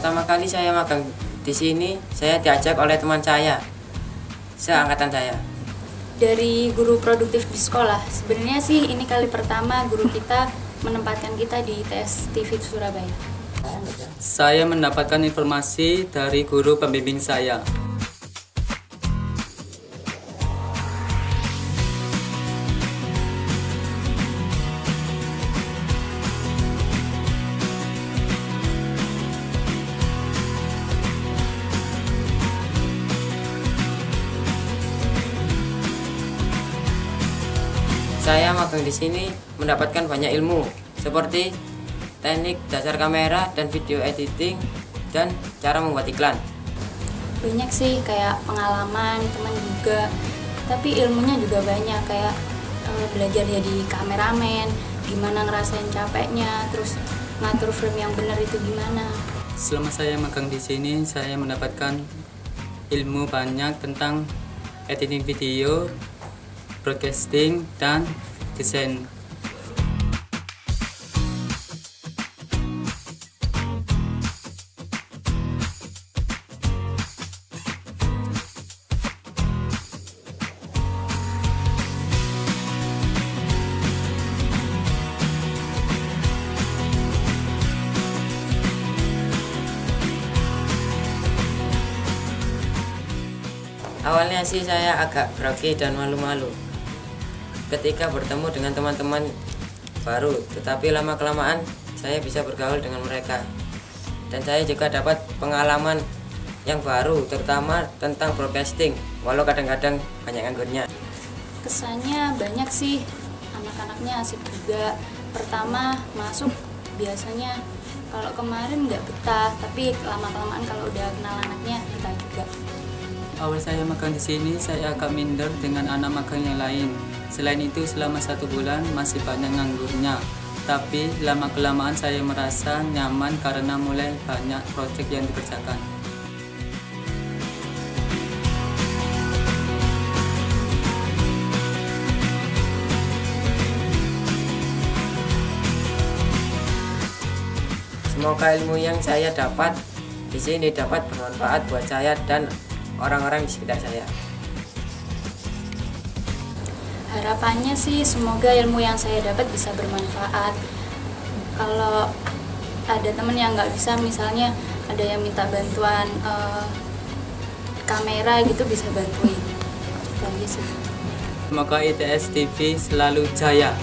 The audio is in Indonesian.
Pertama kali saya magang di sini, saya diajak oleh teman saya, seangkatan saya. Dari guru produktif di sekolah, sebenarnya sih ini kali pertama guru kita menempatkan kita di ITS TV Surabaya. Saya mendapatkan informasi dari guru pembimbing saya. Saya magang di sini mendapatkan banyak ilmu seperti teknik dasar kamera dan video editing dan cara membuat iklan. Banyak sih kayak pengalaman teman juga, tapi ilmunya juga banyak kayak eh, belajar jadi kameramen, gimana ngerasain capeknya, terus ngatur frame yang benar itu gimana. Selama saya magang di sini, saya mendapatkan ilmu banyak tentang editing video, broadcasting, dan desain. Awalnya sih saya agak grogi dan malu-malu ketika bertemu dengan teman-teman baru, tetapi lama-kelamaan saya bisa bergaul dengan mereka. Dan saya juga dapat pengalaman yang baru, terutama tentang broadcasting, walau kadang-kadang banyak anggurnya. Kesannya banyak sih, anak-anaknya asik juga. Pertama masuk biasanya kalau kemarin nggak betah, tapi lama-kelamaan kalau udah kenal anaknya betah juga. Awal saya magang di sini, saya agak minder dengan anak magang yang lain. Selain itu, selama satu bulan masih banyak nganggurnya. Tapi lama-kelamaan saya merasa nyaman karena mulai banyak proyek yang dikerjakan. Semoga ilmu yang saya dapat di sini dapat bermanfaat buat saya dan orang-orang di sekitar saya. Harapannya sih semoga ilmu yang saya dapat bisa bermanfaat. Kalau ada temen yang nggak bisa, misalnya ada yang minta bantuan eh, kamera gitu bisa bantuin. Itu aja sih. Semoga ITS TV selalu jaya.